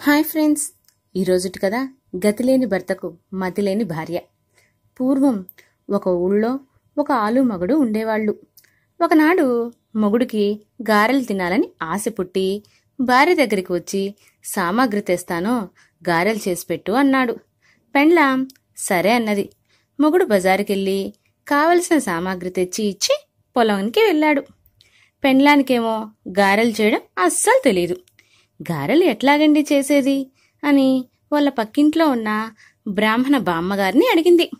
Hi friends. ఈరోజుటి కదా గతిలేని భర్తకు మతిలేని భార్య. పూర్వం ఒక ఊళ్ళో ఒక ఆలు మగుడు ఉండేవాళ్ళు. ఒకనాడు మొగుడికి గారెలు తినాలని ఆశ పుట్టి భార్య దగ్గరికి వచ్చి సామాగ్రి తెస్తానో గారెలు చేసి పెట్టు అన్నాడు. పెండ్లాం సరే అన్నది. మొగుడు బజారుకెళ్ళి కావలసిన సామాగ్రి తెచ్చి ఇచ్చి పొలంకి వెళ్ళాడు. పెండ్లానికేమో గారెలు చేయడం అస్సలు తెలియదు గారెలు ఎట్లాగండి చేసేది? అని వాళ్ళ పక్కింట్లో ఉన్న బ్రాహ్మణ బామ్మగారిని అడిగింది.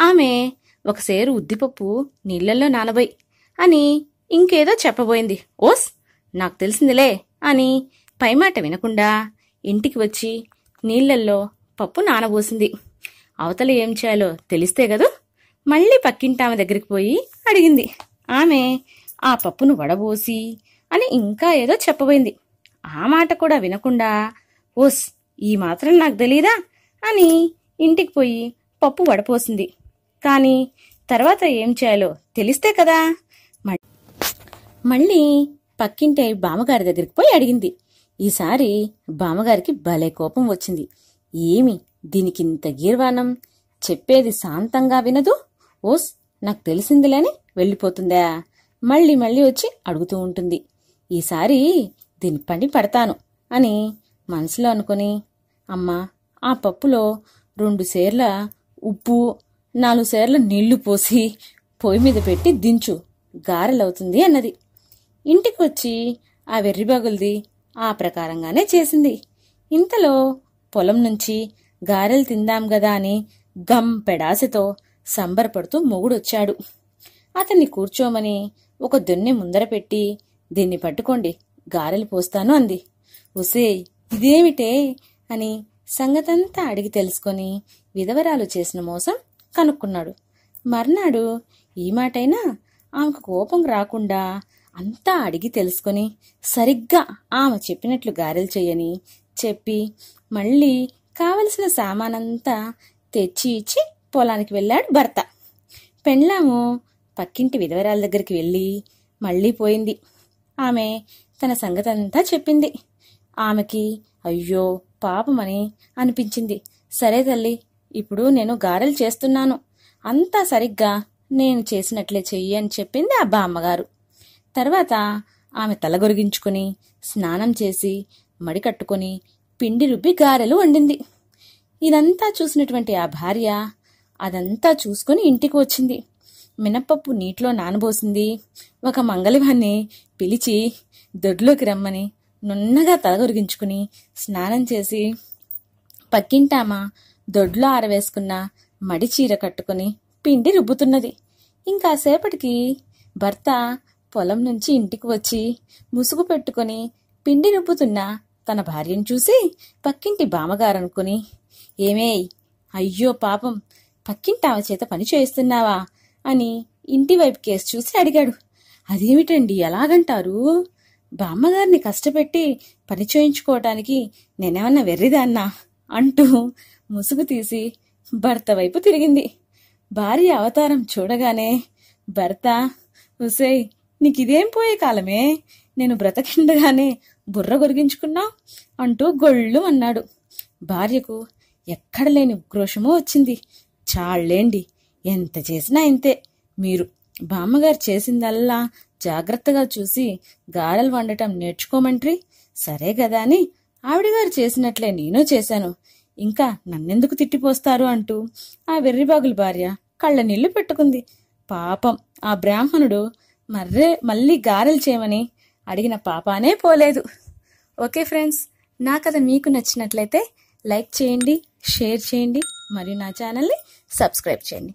ఆమె ఒకసేరు ఉద్దిపప్పు నీళ్ళలో నానబోయి అని ఇంకేదో చెప్పబోయింది. ఓస్ నాకు తెలిసిందిలే అని పైమాట వినకుండా ఇంటికి వచ్చి నీళ్ళల్లో పప్పు నానబోసింది. అవతల ఏం చేయాలో తెలిస్తే కదూ మళ్ళీ పక్కింటామె దగ్గరికి పోయి అడిగింది. ఆమె ఆ పప్పును వడబోసి అని ఇంకా ఏదో చెప్పబోయింది. ఆ మాట కూడా వినకుండా ఓస్ ఈ మాత్రం నాకు తెలీదా? అని ఇంటికి పోయి పప్పు వడపోసింది. కానీ తర్వాత ఏం చేయాలో తెలిస్తే కదా. మ- మళ్ళీ పక్కింటి బామ్మగారి దగ్గరికి పోయి అడిగింది. ఈసారి బామ్మగారికి భలే కోపం వచ్చింది. ఏమి దీనికింత గీర్వాణం? చెప్పేది శాంతంగా వినదు? ఓస్ నాకు తెలిసిందిలేని వెళ్ళిపోతుందా? మళ్ళీ మళ్ళీ వచ్చి అడుగుతూ ఉంటుంది. ఈసారి దీని పని పడతాను అని మనసులో అనుకుని అమ్మ ఆ పప్పులో రెండు సేర్ల ఉప్పు నాలుగు సేర్ల నీళ్ళు పోసి పొయ్యి మీద పెట్టి దించు గారెలవుతుంది అన్నది. ఇంటికి వచ్చి ఆ వెర్రిబాగులది ఆ ప్రకారంగానే చేసింది. ఇంతలో పొలం నుంచి గారెలు తిందాం గదా అని గమ్ పెడాసతో సంబరపడుతూ మొగుడొచ్చాడు. అతన్ని కూర్చోమని ఒక దున్ని ముందర పెట్టి దీన్ని పట్టుకోండి గారెలు పోస్తాను అంది. ఉసే ఇదేమిటే అని సంగతంతా అడిగి తెలుసుకొని విధవరాలు చేసిన మోసం కనుక్కున్నాడు. మర్నాడు ఈ మాటైనా ఆమెకు కోపం రాకుండా అంతా అడిగి తెలుసుకొని సరిగ్గా ఆమె చెప్పినట్లు గారెలు చేయని చెప్పి మళ్ళీ కావలసిన సామానంతా తెచ్చి ఇచ్చి పొలానికి వెళ్ళాడు భర్త. పెండ్లాము పక్కింటి విధవరాల దగ్గరికి వెళ్ళి మళ్ళీ పోయింది. ఆమె తన సంగతంతా చెప్పింది. ఆమెకి అయ్యో పాపమని అనిపించింది. సరే తల్లి ఇప్పుడు నేను గారెలు చేస్తున్నాను. అంతా సరిగ్గా నేను చేసినట్లే చెయ్యి అని చెప్పింది ఆ బామ్మగారు. తర్వాత ఆమె తలగొరిగించుకుని స్నానం చేసి మడి కట్టుకొని పిండి రుబ్బి గారెలు వండింది. ఇదంతా చూసినటువంటి ఆ భార్య అదంతా చూసుకుని ఇంటికి వచ్చింది. మినప్పప్పు నీటిలో నానబోసింది. ఒక మంగళవాన్ని పిలిచి దొడ్లోకి రమ్మని నున్నగా తలగొరిగించుకుని స్నానం చేసి పక్కింటామా దొడ్లో ఆరవేసుకున్న మడి చీర కట్టుకుని పిండి రుబ్బుతున్నది. ఇంకాసేపటికి భర్త పొలం నుంచి ఇంటికి వచ్చి ముసుగు పెట్టుకుని పిండి రుబ్బుతున్న తన భార్యను చూసి పక్కింటి బామగారనుకుని ఏమేయ్ అయ్యో పాపం పక్కింటామ చేత పని చేయిస్తున్నావా? అని ఇంటి వైపు కేసు చూసి అడిగాడు. అదేమిటండి ఎలాగంటారు? బామ్మగారిని కష్టపెట్టి పని చేయించుకోవటానికి నేనేమన్నా వెర్రిదాన్నా? అంటూ ముసుగు తీసి భర్త వైపు తిరిగింది. భార్య అవతారం చూడగానే భర్త ఉసేయ్ నీకిదేం పోయే కాలమే? నేను బ్రతకిండగానే బుర్ర గొరిగించుకున్నా అంటూ గొళ్ళు అన్నాడు. భార్యకు ఎక్కడ లేని ఉక్రోషమో వచ్చింది. చాళ్ళేండి ఎంత చేసినా ఇంతే. మీరు బామ్మగారు చేసిందల్లా జాగ్రత్తగా చూసి గారెలు వండటం నేర్చుకోమంట్రి. సరే కదా అని ఆవిడగారు చేసినట్లే నేను చేశాను. ఇంకా నన్నెందుకు తిట్టిపోస్తారు అంటూ ఆ వెర్రిబాగుల భార్య కళ్ళ నీళ్ళు పెట్టుకుంది. పాపం ఆ బ్రాహ్మణుడు మర్రే మళ్ళీ గారెలు చేయమని అడిగిన పాపానే పోలేదు. ఓకే ఫ్రెండ్స్ నా కథ మీకు నచ్చినట్లయితే లైక్ చేయండి షేర్ చేయండి మరియు నా ఛానల్ని సబ్స్క్రైబ్ చేయండి.